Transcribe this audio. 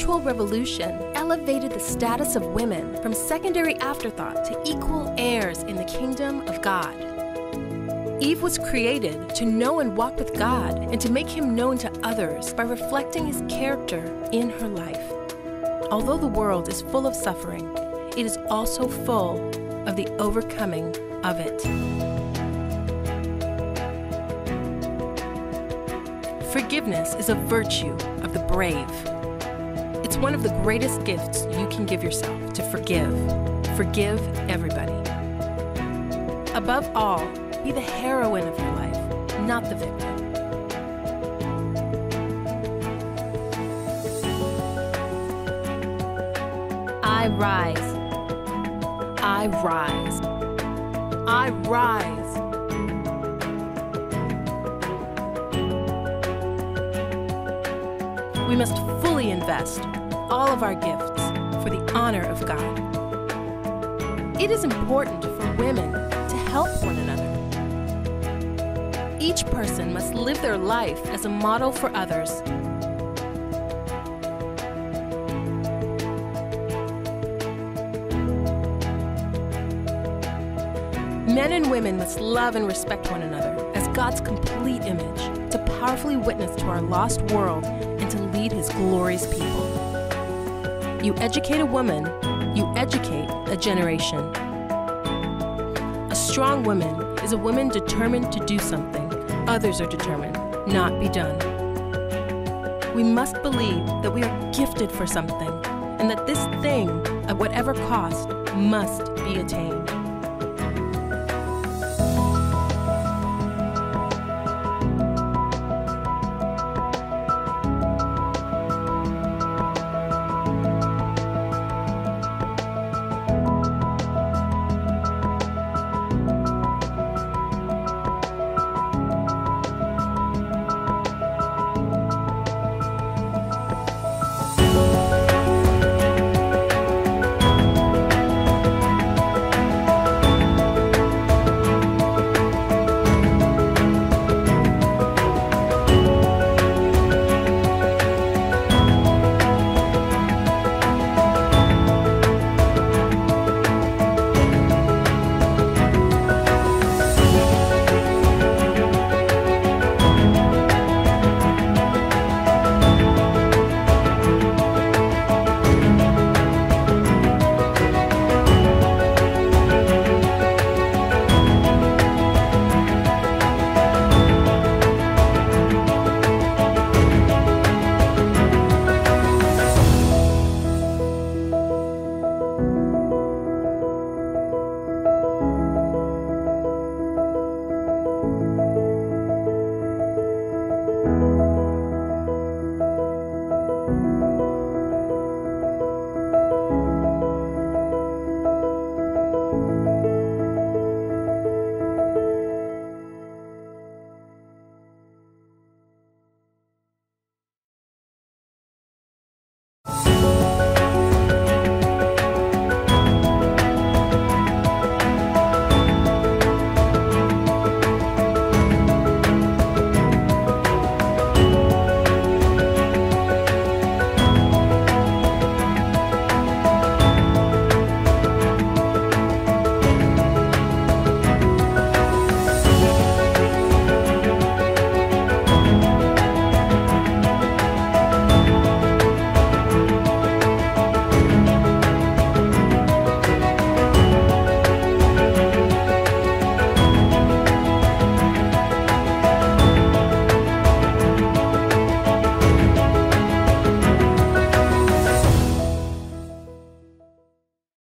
spiritual revolution elevated the status of women from secondary afterthought to equal heirs in the kingdom of God. Eve was created to know and walk with God and to make him known to others by reflecting his character in her life. Although the world is full of suffering, it is also full of the overcoming of it. Forgiveness is a virtue of the brave. One of the greatest gifts you can give yourself to forgive. Forgive everybody. Above all, be the heroine of your life, not the victim. I rise. I rise. I rise. We must fully invest all of our gifts for the honor of God. It is important for women to help one another. Each person must live their life as a model for others. Men and women must love and respect one another as God's complete image to powerfully witness to our lost world and to lead His glorious people. You educate a woman, you educate a generation. A strong woman is a woman determined to do something others are determined not be done. We must believe that we are gifted for something and that this thing, at whatever cost, must be attained.